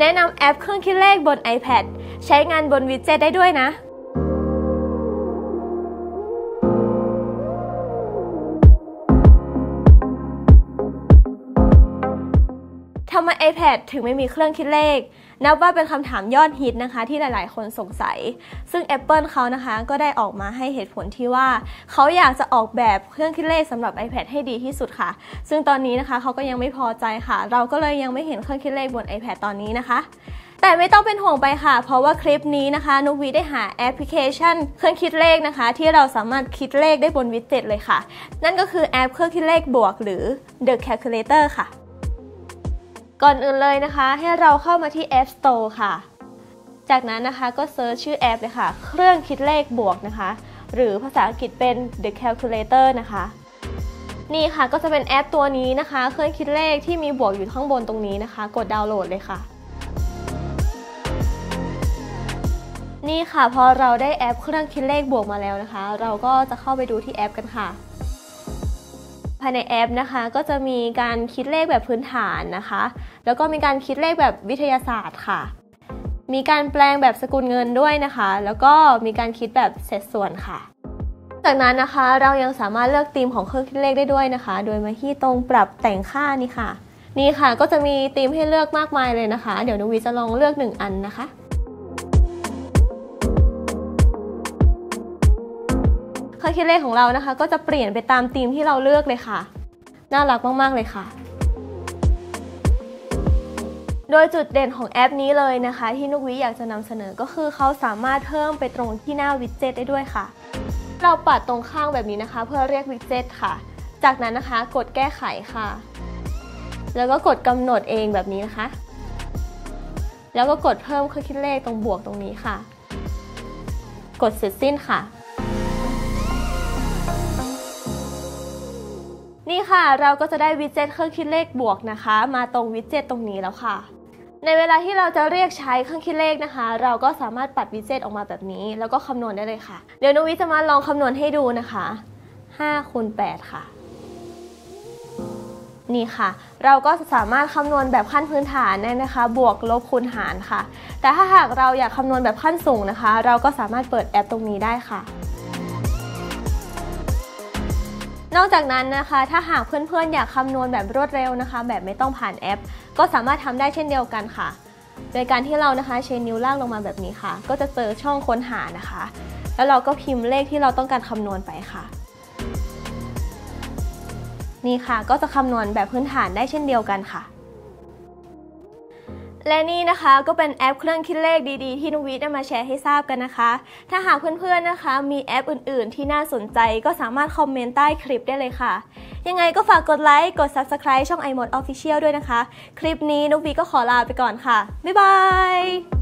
แนะนำแอปเครื่องคิดเลขบน iPad ใช้งานบนวิดเจ็ตได้ด้วยนะ ทำไม iPad ถึงไม่มีเครื่องคิดเลข นับว่าเป็นคำถามยอดฮิตนะคะ ที่หลายๆ คนสงสัย ซึ่ง Apple เขานะคะก็ได้ออกมาให้เหตุผลที่ว่า เขาอยากจะออกแบบเครื่องคิดเลขสำหรับ iPad ให้ดีที่สุดค่ะ ซึ่งตอนนี้นะคะเขาก็ยังไม่พอใจค่ะ เราก็เลยยังไม่เห็นเครื่องคิดเลขบน iPad ตอนนี้นะคะแต่ไม่ต้องเป็นห่วงไปค่ะ เพราะว่าคลิปนี้นะคะนุกวีได้หาแอปพลิเคชัน เครื่องคิดเลขนะคะ ที่เราสามารถคิดเลขได้บน widget เลยค่ะ นั่นก็คือแอปเครื่องคิดเลขบวกหรือ The Calculator ค่ะ ก่อนอื่นเลยนะคะ ให้เราเข้ามาที่ App Store ค่ะ จากนั้นนะคะก็ search ชื่อแอปเลยค่ะ เครื่องคิดเลขบวกนะคะ หรือภาษาอังกฤษเป็น The Calculator นะคะ นี่ค่ะก็จะเป็นแอปตัวนี้นะคะ เครื่องคิดเลขที่มีบวกอยู่ข้างบนตรงนี้นะคะ กดดาวน์โหลดเลยค่ะนี่ค่ะพอเราได้แอปเครื่องคิดเลขบวกมาแล้วนะคะ เราก็จะเข้าไปดูที่แอปกันค่ะ ภายในแอปนะคะก็จะมีการคิดเลขแบบพื้นฐานนะคะ แล้วก็มีการคิดเลขแบบวิทยาศาสตร์ค่ะ มีการแปลงแบบสกุลเงินด้วยนะคะ แล้วก็มีการคิดแบบเศษส่วนค่ะ จากนั้นนะคะเรายังสามารถเลือกธีมของเครื่องคิดเลขได้ด้วยนะคะ โดยมาที่ตรงปรับแต่งค่านี่ค่ะ นี่ค่ะก็จะมีธีมให้เลือกมากมายเลยนะคะ เดี๋ยวนุวีจะลองเลือกหนึ่งอันนะคะ เครื่องคิดเลขของเรานะคะ ก็จะเปลี่ยนไปตามธีมที่เราเลือกเลยค่ะ น่ารักมากๆเลยค่ะ โดยจุดเด่นของแอปนี้เลยนะคะ ที่นุกวิอยากจะนำเสนอก็คือเขาสามารถเพิ่มไปตรงที่หน้าวิดเจ็ตได้ด้วยค่ะ เราปัดตรงข้างแบบนี้นะคะ เพื่อเรียกวิดเจ็ตค่ะ จากนั้นนะคะ กดแก้ไขค่ะ แล้วก็กดกำหนดเองแบบนี้นะคะ แล้วก็กดเพิ่มเครื่องคิดเลขตรงบวกตรงนี้ค่ะ กดเสร็จสิ้นค่ะ นี่ค่ะเราก็จะได้วิดเจ็ตเครื่องคิดเลขบวกนะคะ มาตรงวิดเจ็ตตรงนี้แล้วค่ะ ในเวลาที่เราจะเรียกใช้เครื่องคิดเลขนะคะ เราก็สามารถปัดวิดเจ็ตออกมาแบบนี้ แล้วก็คำนวณได้เลยค่ะ เดี๋ยวนุวิจะมาลองคำนวณให้ดูนะคะ5คูณ8ค่ะนี่ค่ะ เราก็สามารถคำนวณแบบขั้นพื้นฐานได้นะคะ บวกลบคูณหารค่ะ แต่ถ้าหากเราอยากคำนวณแบบขั้นสูงนะคะ เราก็สามารถเปิดแอปตรงนี้ได้ค่ะ นอกจากนั้นนะคะ ถ้าหากเพื่อนๆ อยากคำนวณแบบรวดเร็วนะคะ แบบไม่ต้องผ่านแอป ก็สามารถทำได้เช่นเดียวกันค่ะ โดยการที่เรานะคะใช้นิ้วลากลงมาแบบนี้ค่ะ ก็จะเจอช่องค้นหานะคะ แล้วเราก็พิมพ์เลขที่เราต้องการคำนวณไปค่ะ นี่ค่ะก็จะคำนวณแบบพื้นฐานได้เช่นเดียวกันค่ะ และนี่นะคะก็เป็นแอปเครื่องคิดเลขดีๆ ที่นุวิทย์ได้มาแชร์ให้ทราบกันนะคะ ถ้าหากเพื่อนๆนะคะ มีแอปอื่นๆ ที่น่าสนใจก็สามารถคอมเมนต์ใต้คลิปได้เลยค่ะ ยังไงก็ฝากกดไลค์ กด Subscribe ช่อง iMode Official ด้วยนะคะ คลิปนี้นุวิทย์ก็ขอลาไปก่อนค่ะ บ๊ายบาย